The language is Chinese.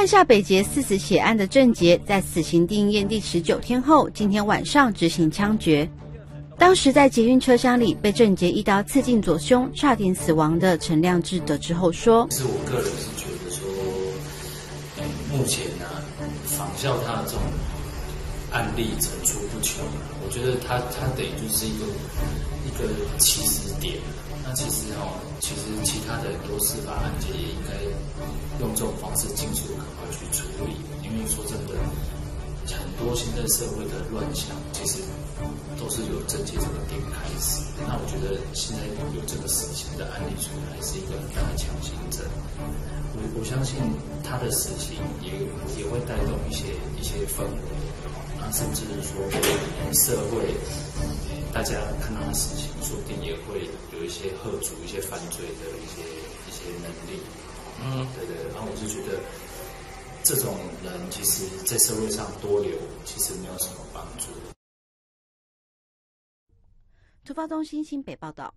犯下北捷四死血案的郑捷，在死刑定验第十九天后，今天晚上执行枪决。当时在捷运车厢里被郑捷一刀刺进左胸，差点死亡的陈亮志得知后说：“是我个人是觉得说，目前呢，仿效他的这种案例层出不穷。我觉得他他等于就是一个一个起始点。那其实哦，其实其他的很多司法案件也应该用这种方式尽速赶快去处理。因为说真的。”很多现在社会的乱象，其实都是由政界这个点开始。那我觉得现在有这个死刑的案例出来，是一个很大的强心针。我我相信他的死刑也也会带动一些一些氛围，那甚至是说社会大家看到他死刑，说不定也会有一些喝足一些犯罪的一些一些能力。嗯，得。这种人其实，在社会上多留，其实没有什么帮助。突发中心新北报道。